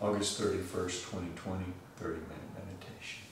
August thirty-first, 2020, 30 minute meditation.